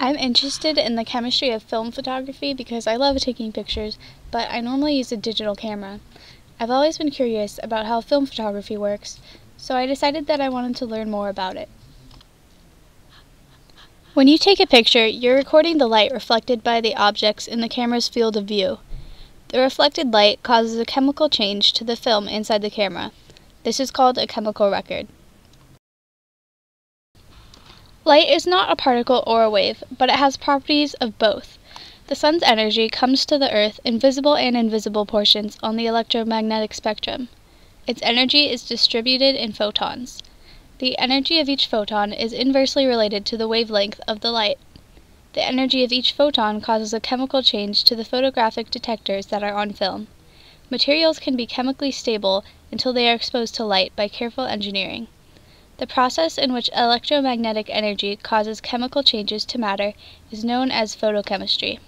I'm interested in the chemistry of film photography because I love taking pictures, but I normally use a digital camera. I've always been curious about how film photography works, so I decided that I wanted to learn more about it. When you take a picture, you're recording the light reflected by the objects in the camera's field of view. The reflected light causes a chemical change to the film inside the camera. This is called a chemical record. Light is not a particle or a wave, but it has properties of both. The sun's energy comes to the earth in visible and invisible portions on the electromagnetic spectrum. Its energy is distributed in photons. The energy of each photon is inversely related to the wavelength of the light. The energy of each photon causes a chemical change to the photographic detectors that are on film. Materials can be chemically stable until they are exposed to light by careful engineering. The process in which electromagnetic energy causes chemical changes to matter is known as photochemistry.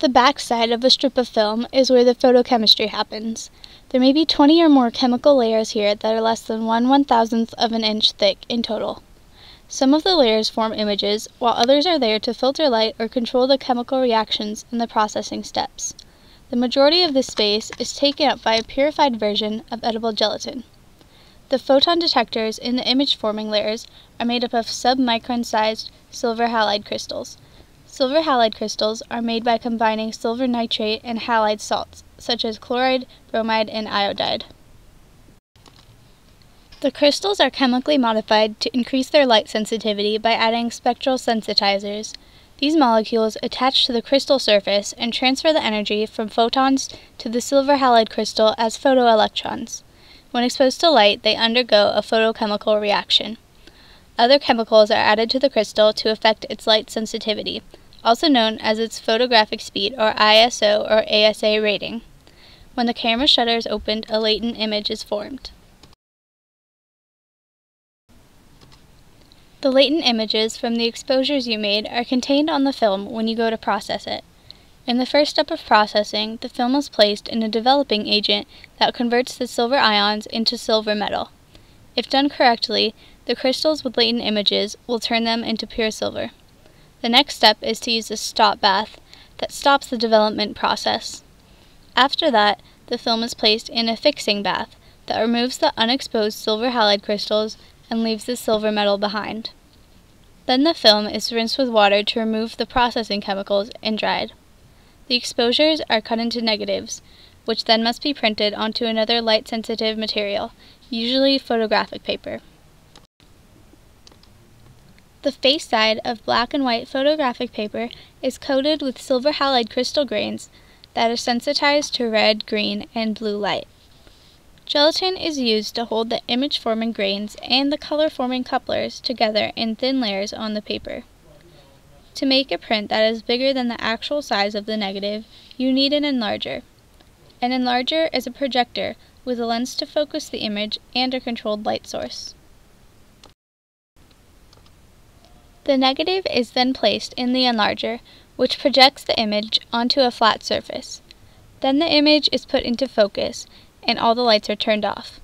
The backside of a strip of film is where the photochemistry happens. There may be 20 or more chemical layers here that are less than 1 one thousandth of an inch thick in total. Some of the layers form images, while others are there to filter light or control the chemical reactions in the processing steps. The majority of this space is taken up by a purified version of edible gelatin. The photon detectors in the image-forming layers are made up of submicron-sized silver halide crystals. Silver halide crystals are made by combining silver nitrate and halide salts, such as chloride, bromide, and iodide. The crystals are chemically modified to increase their light sensitivity by adding spectral sensitizers. These molecules attach to the crystal surface and transfer the energy from photons to the silver halide crystal as photoelectrons. When exposed to light, they undergo a photochemical reaction. Other chemicals are added to the crystal to affect its light sensitivity, also known as its photographic speed or ISO or ASA rating. When the camera shutter is opened, a latent image is formed. The latent images from the exposures you made are contained on the film when you go to process it. In the first step of processing, the film is placed in a developing agent that converts the silver ions into silver metal. If done correctly, the crystals with latent images will turn them into pure silver. The next step is to use a stop bath that stops the development process. After that, the film is placed in a fixing bath that removes the unexposed silver halide crystals and leaves the silver metal behind. Then the film is rinsed with water to remove the processing chemicals and dried. The exposures are cut into negatives, which then must be printed onto another light-sensitive material, usually photographic paper. The face side of black and white photographic paper is coated with silver halide crystal grains that are sensitized to red, green, and blue light. Gelatin is used to hold the image-forming grains and the color-forming couplers together in thin layers on the paper. To make a print that is bigger than the actual size of the negative, you need an enlarger. An enlarger is a projector with a lens to focus the image and a controlled light source. The negative is then placed in the enlarger, which projects the image onto a flat surface. Then the image is put into focus, and all the lights are turned off.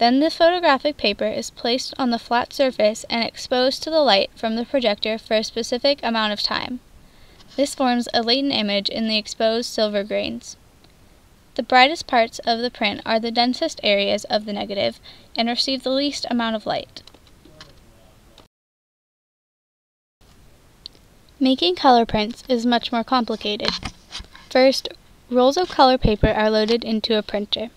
Then the photographic paper is placed on the flat surface and exposed to the light from the projector for a specific amount of time. This forms a latent image in the exposed silver grains. The brightest parts of the print are the densest areas of the negative and receive the least amount of light. Making color prints is much more complicated. First, rolls of color paper are loaded into a printer.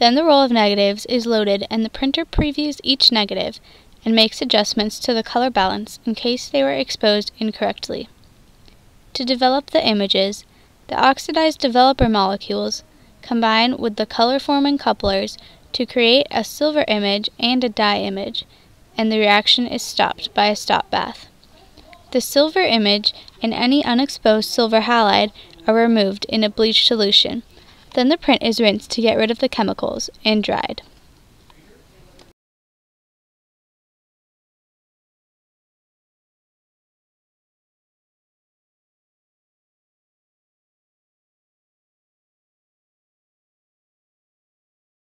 Then the roll of negatives is loaded and the printer previews each negative and makes adjustments to the color balance in case they were exposed incorrectly. To develop the images, the oxidized developer molecules combine with the color-forming couplers to create a silver image and a dye image, and the reaction is stopped by a stop bath. The silver image and any unexposed silver halide are removed in a bleach solution then the print is rinsed to get rid of the chemicals and dried.